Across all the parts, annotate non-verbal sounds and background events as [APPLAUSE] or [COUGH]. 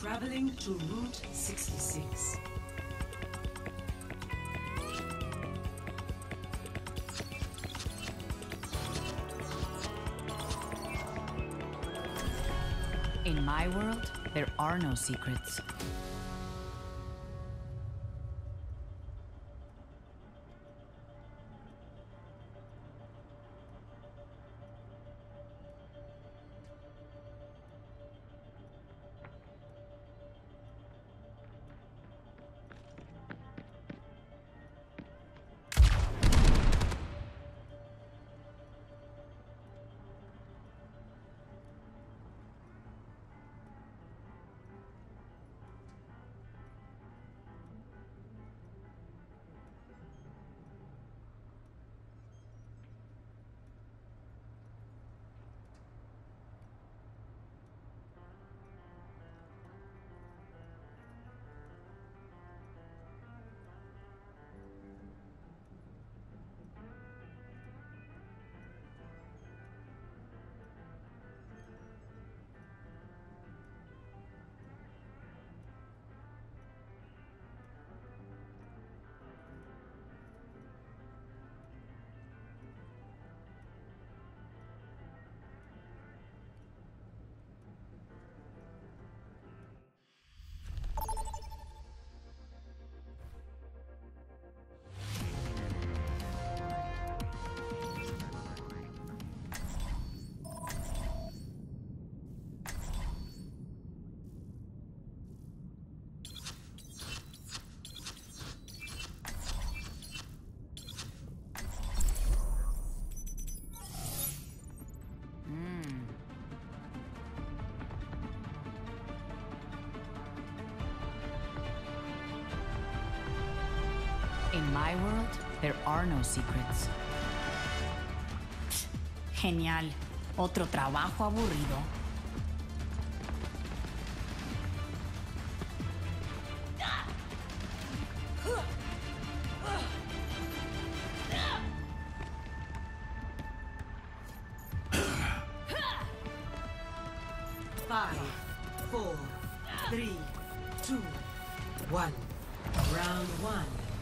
Traveling to Route 66. In my world, there are no secrets. In my world, there are no secrets. Genial. Otro trabajo aburrido. Five, four, three, two, one. Round one.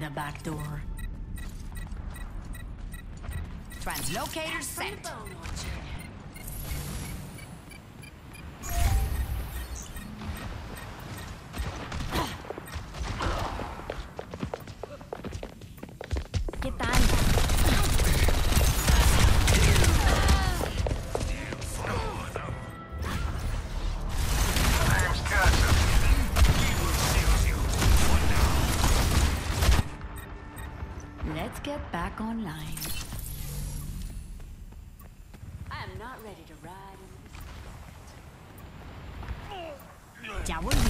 Find the back door. Translocator set. 下问题。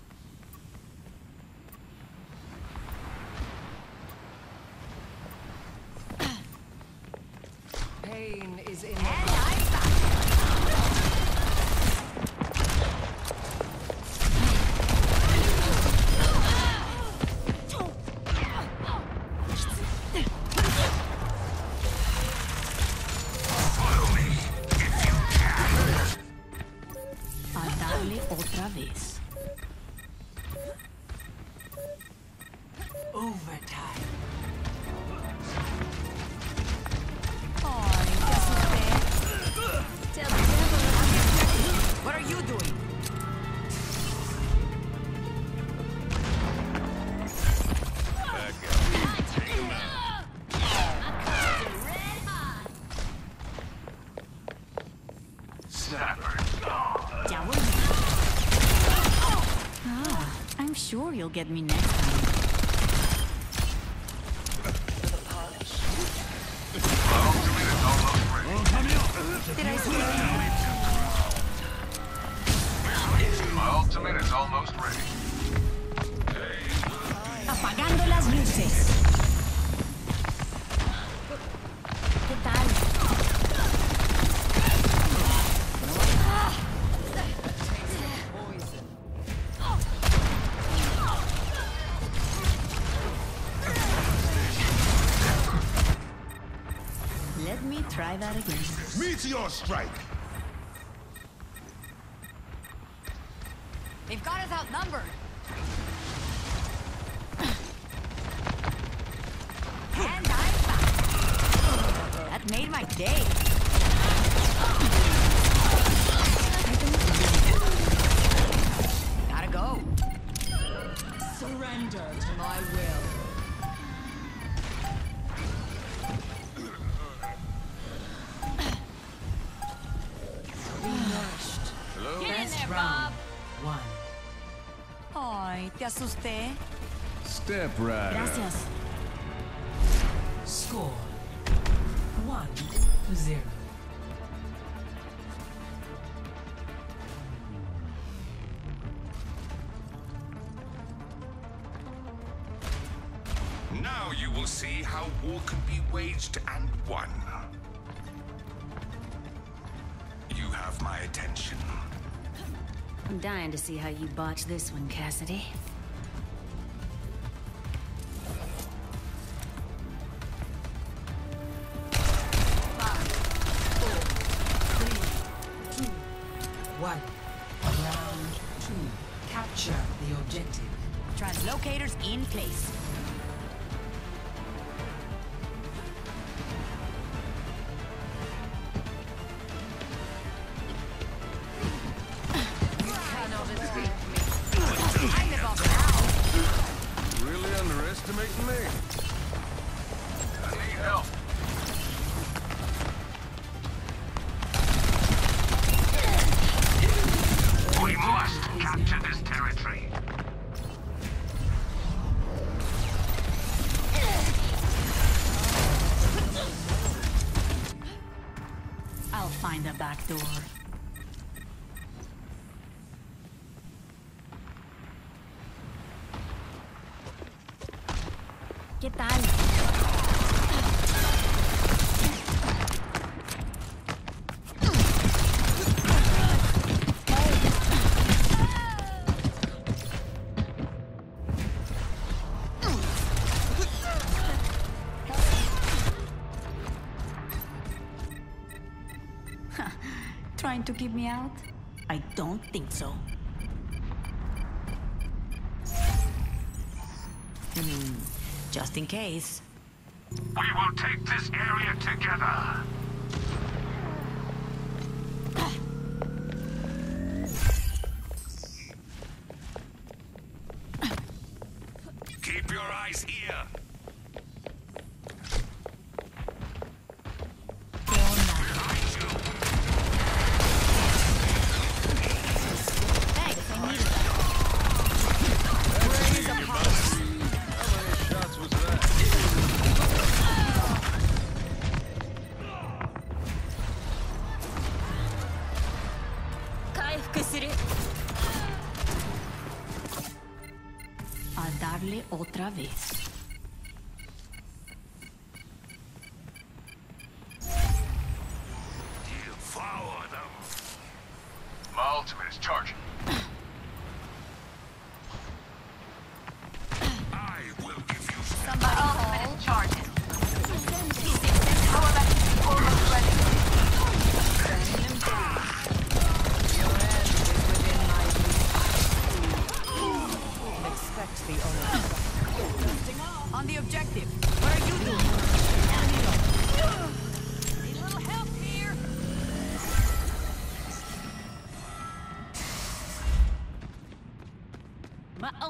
Ah, I'm sure you'll get me next time. Meteor strike! Round. One. Ay, te asusté. Step right. Gracias. Score. One to zero. Now you will see how war can be waged and won. You have my attention. I'm dying to see how you botch this one, Cassidy. Tal? [LAUGHS] Trying to keep me out? I don't think so. Hmm, just in case. We will take this area together. Keep your eyes here.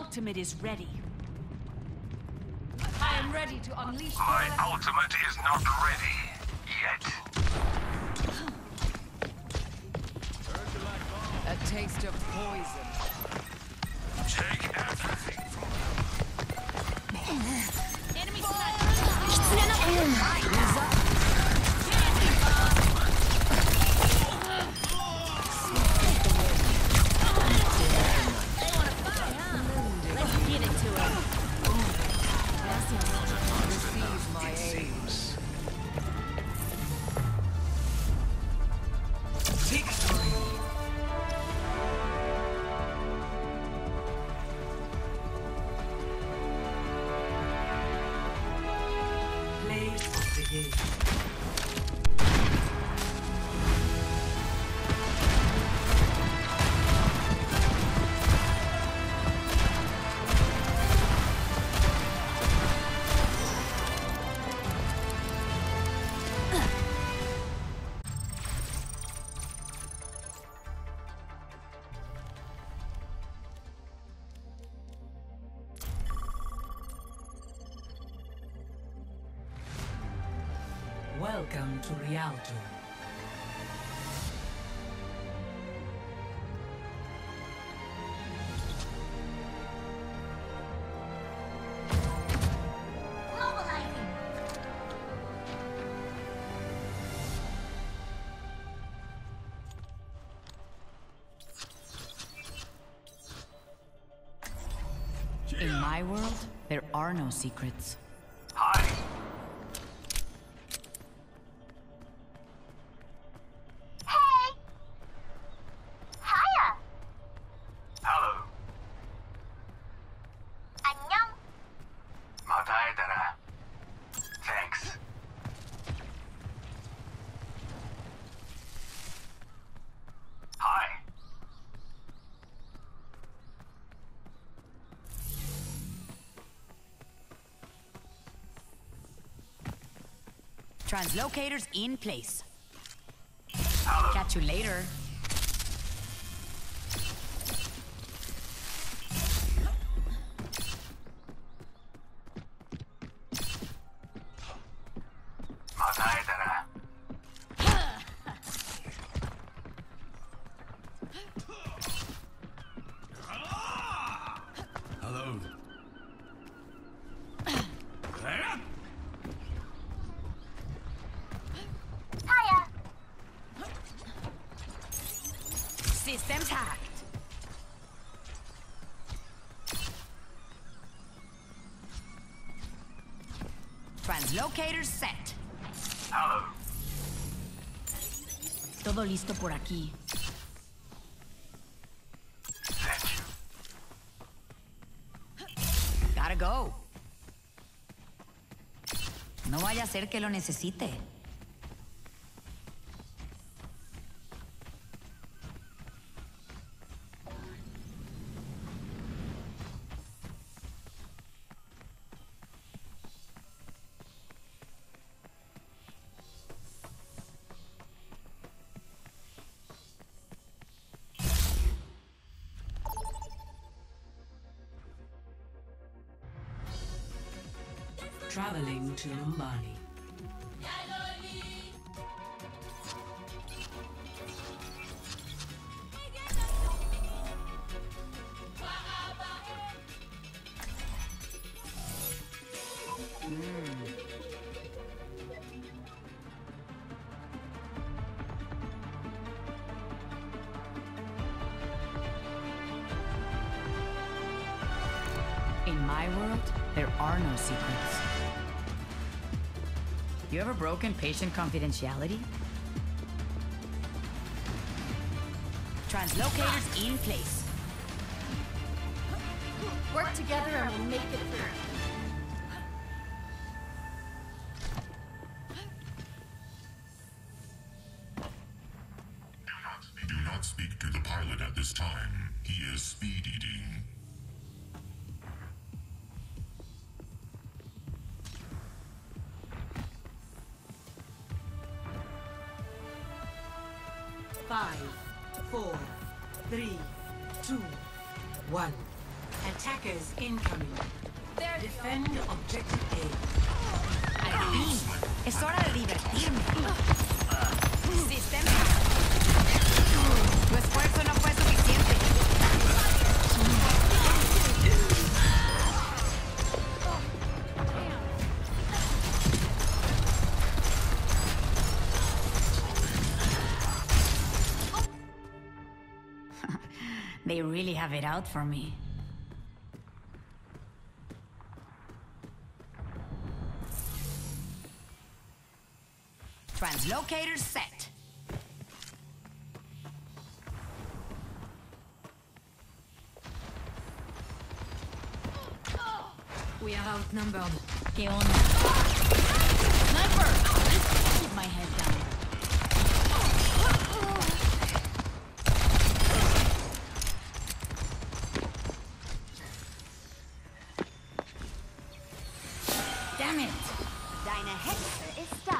Ultimate is ready. I am ready to unleash My ultimate is not ready yet. A taste of poison. Take everything from Enemy sniper. Receive my aid. Welcome to Rialto. In my world, there are no secrets. Translocators in place. Catch you later. Translocators set. Hello. Todo listo por aquí. Gotta go. No vaya a ser que lo necesite. Traveling to Lumbani. Broken patient confidentiality? Translocators in place. Work together and we'll make it through. Five, four, three, two, one. Attackers incoming. Defend objective A. Al fin, es hora de divertirme. Sistema. Tu esfuerzo no fue suficiente. Have it out for me. Translocator set. We are outnumbered. ¿Qué onda? Sniper! Keep my head down. Damn it! Deine Hexe ist da.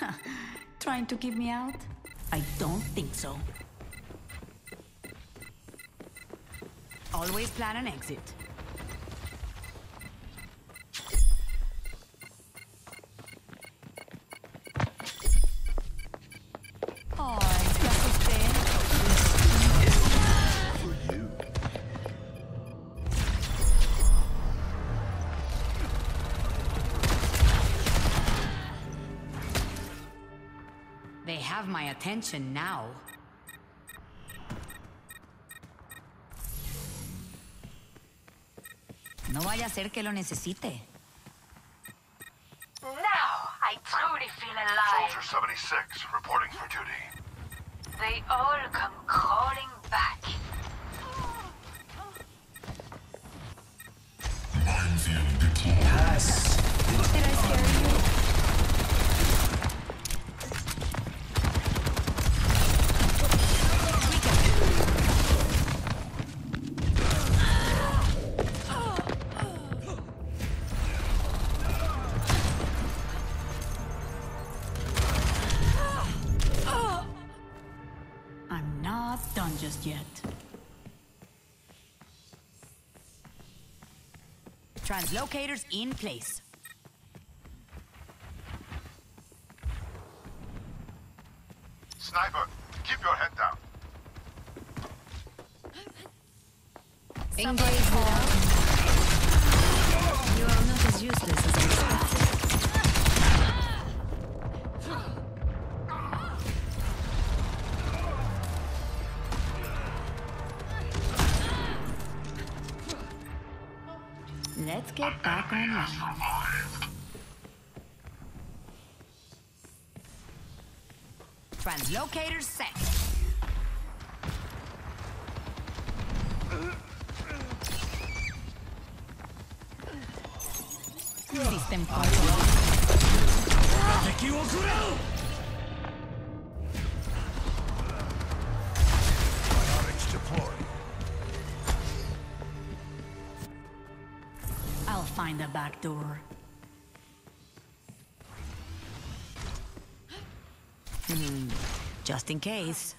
[LAUGHS] Trying to keep me out? I don't think so. Always plan an exit. Attention now. No vaya a ser que lo necesite. Now I truly feel alive. Soldier 76, reporting for duty. They all come crawling back. Minefield deployed. Did I scare you? Translocators in place. Translocator set. System control. I'll find a back door. Just in case.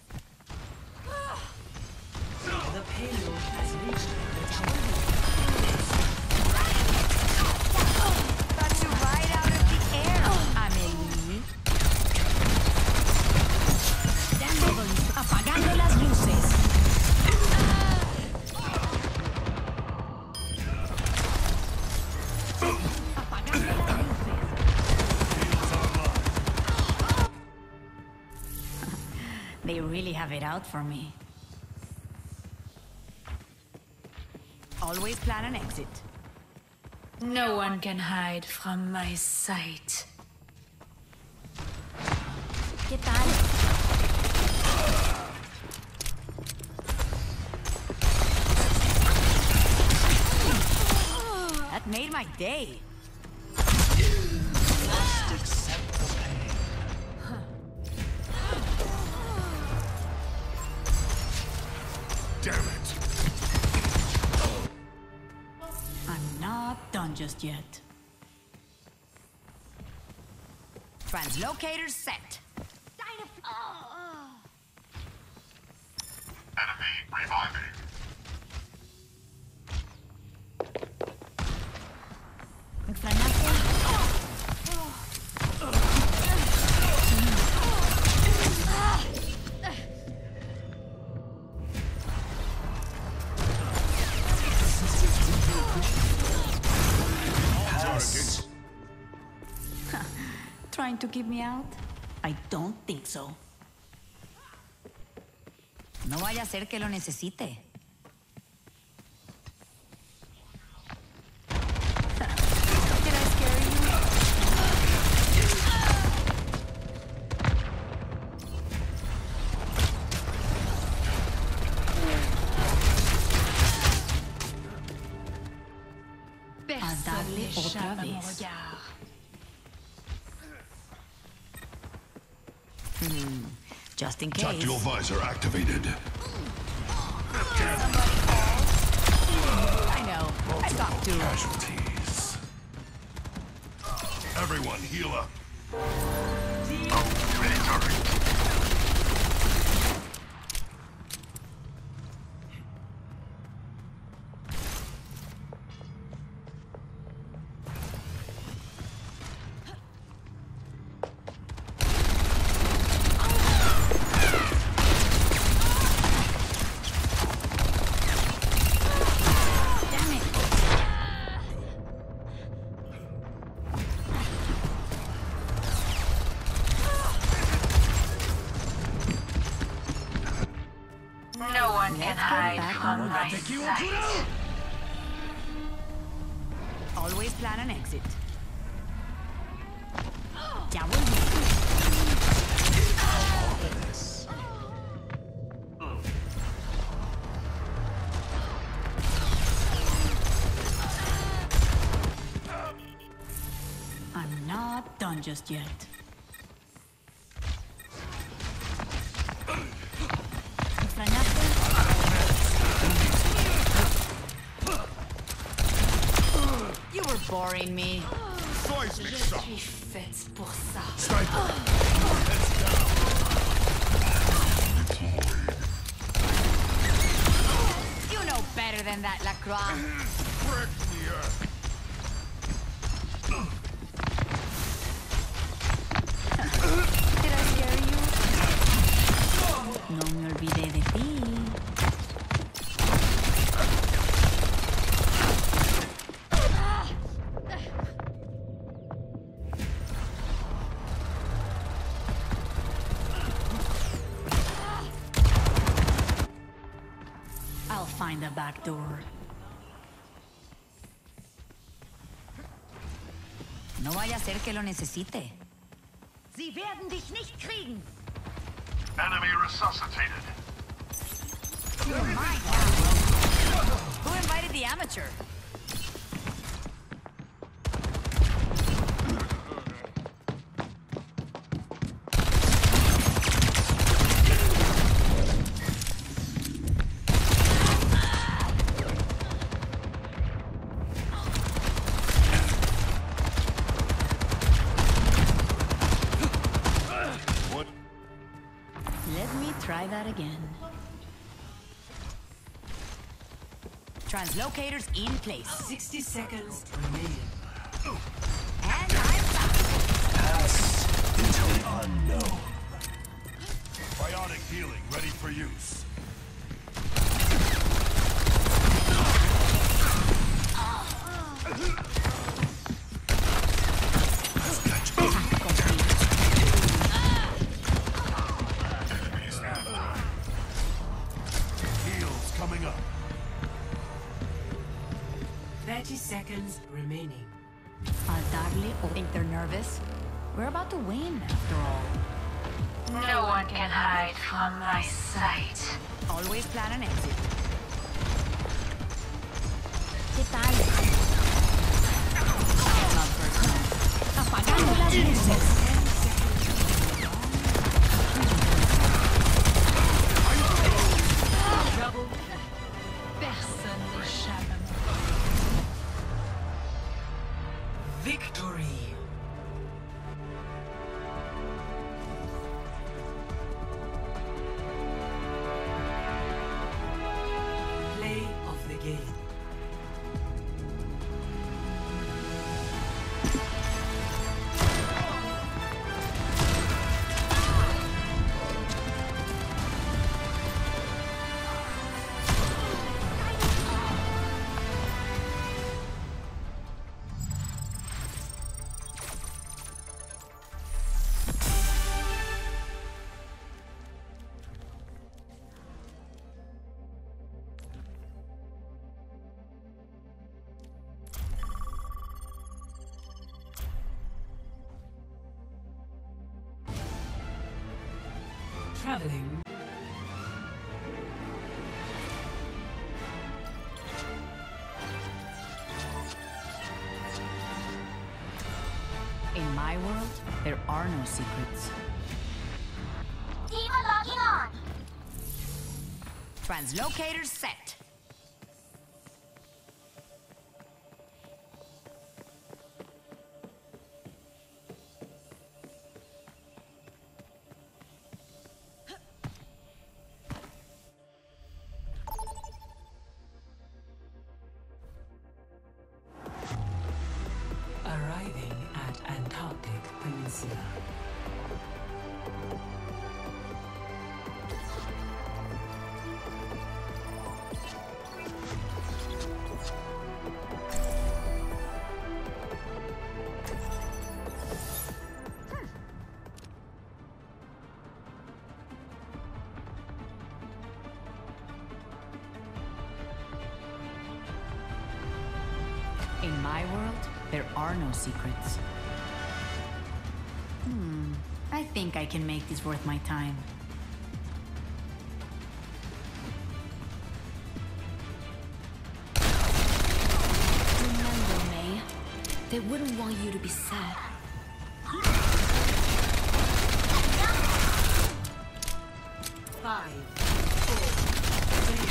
Out for me. Always plan an exit. No one can hide from my sight. ¿Qué tal? That made my day. Yet. Translocator set. To keep me out? I don't think so. No vaya a ser que lo necesite. Otra vez. Just in case. Tactical visor activated. I know. I got to. Casualties. Everyone, heal up. Oh, Ready, just yet. You were boring me. Seismic shock. suis faite pour ça. Sniper. You know better than that, Lacroix. No vaya a ser que lo necesite. Sie werden dich nicht kriegen. Enemy resuscitated. You're mine now. Who invited the amateur? Translocators in place. 60 seconds remaining. 30 seconds remaining. I'll think they're nervous? We're about to win, after all. No one can hide from my sight. Always plan an exit. ¿Qué tal? Not personal. Apagando las luces. Traveling. In my world, there are no secrets. Team locking on. Translocator set. In my world, there are no secrets. Hmm, I think I can make this worth my time. Remember, Mei. They wouldn't want you to be sad. Five, four, three,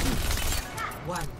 two, one.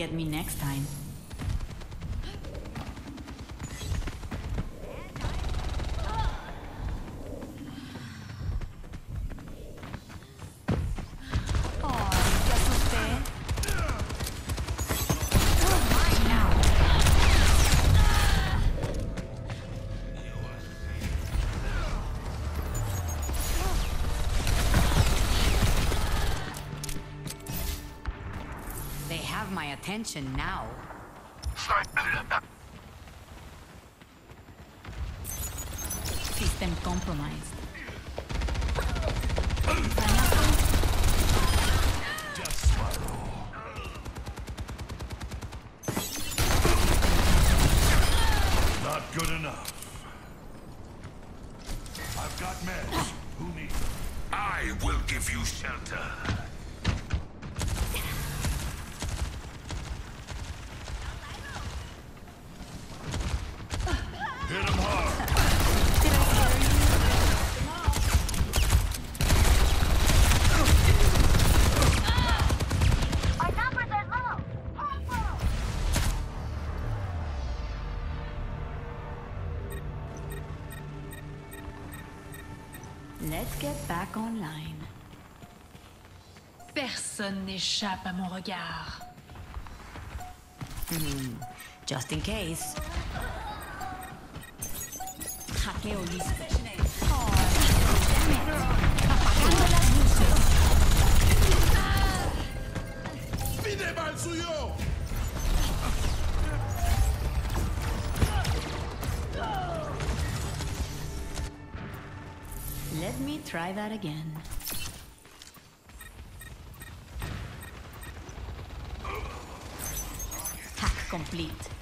Get me next time. Attention now. N'échappe à mon regard. Hmm. Just in case. Let me try that again. Complete.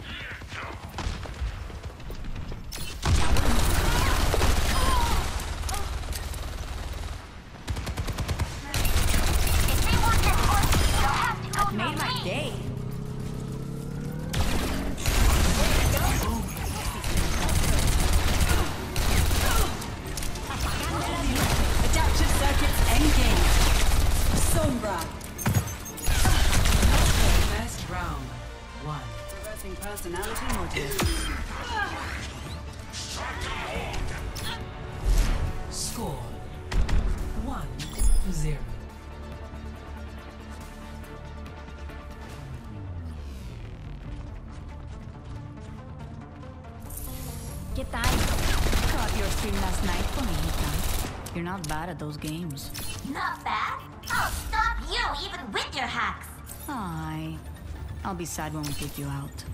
Not bad at those games. Not bad. I'll stop you even with your hacks. Aye. I'll be sad when we take you out.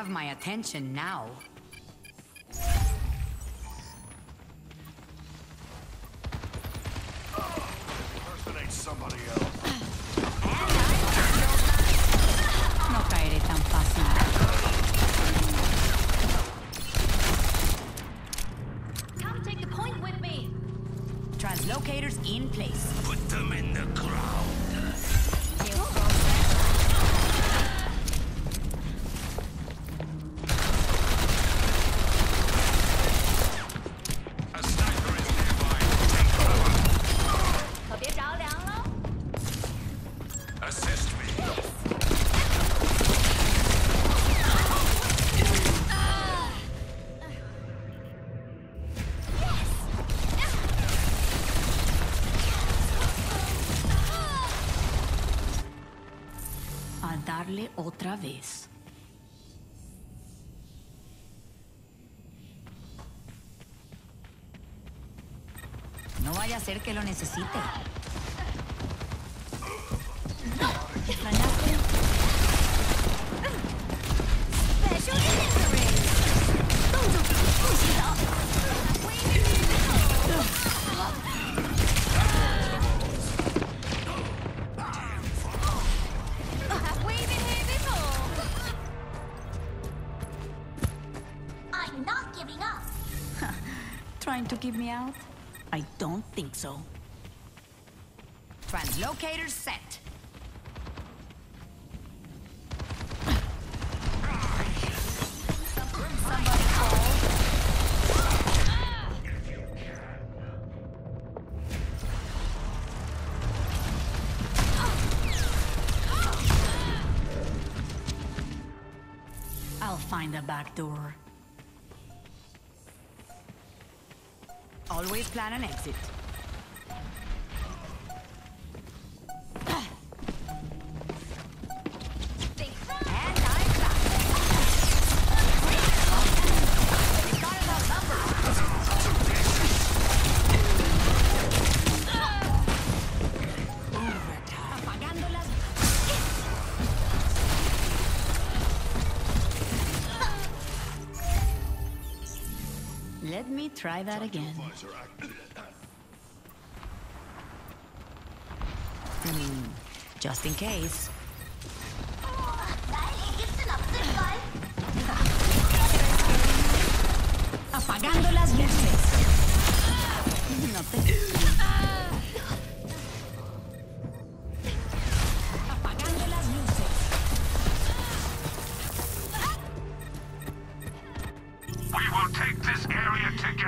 Have my attention now. Otra vez. No vaya a ser que lo necesite. Me out? I don't think so. Translocator set. I'll find a back door. Always plan an exit. Try that again. Hmm, just in case.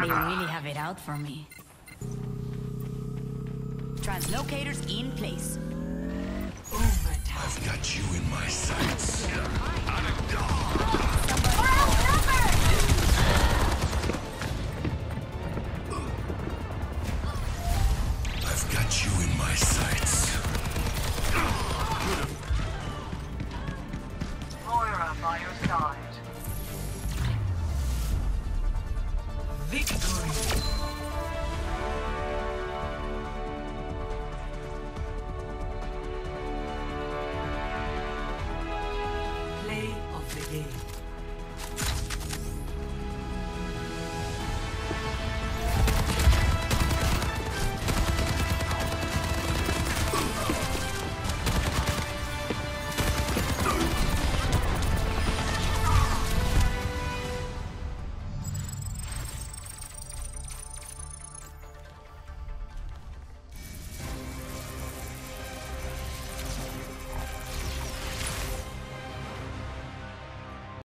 They ah. really have it out for me. Translocators in place. I've got you in my sights.